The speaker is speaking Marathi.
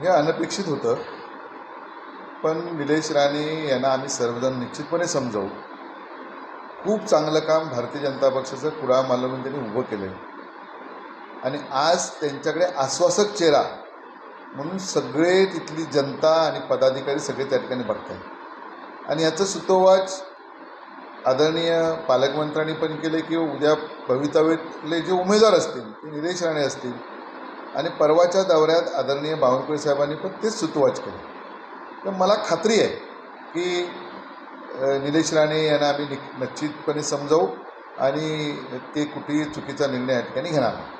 हे अनपेक्षित होतं. पण निलेश राणे यांना आम्ही सर्वजण निश्चितपणे समजावू. खूप चांगलं काम भारतीय जनता पक्षाचं कुडा मालवून त्यांनी उभं केलं आहे आणि आज त्यांच्याकडे आश्वासक चेहरा म्हणून सगळे तिथली जनता आणि पदाधिकारी सगळे त्या ठिकाणी बघत आहेत आणि याचं सुतोवाच आदरणीय पालकमंत्र्यांनी पण केले की उद्या भवितव्यातले जे उमेदवार असतील ते निलेश राणे असतील आणि परवाच्या दौऱ्यात आदरणीय बावनकुळे साहेबांनी पण तेच सुतवाच केलं. तर मला खात्री आहे की निलेश राणे यांना आम्ही निश्चितपणे समजावू आणि ते कुठेही चुकीचा निर्णय या ठिकाणी घेणार नाही.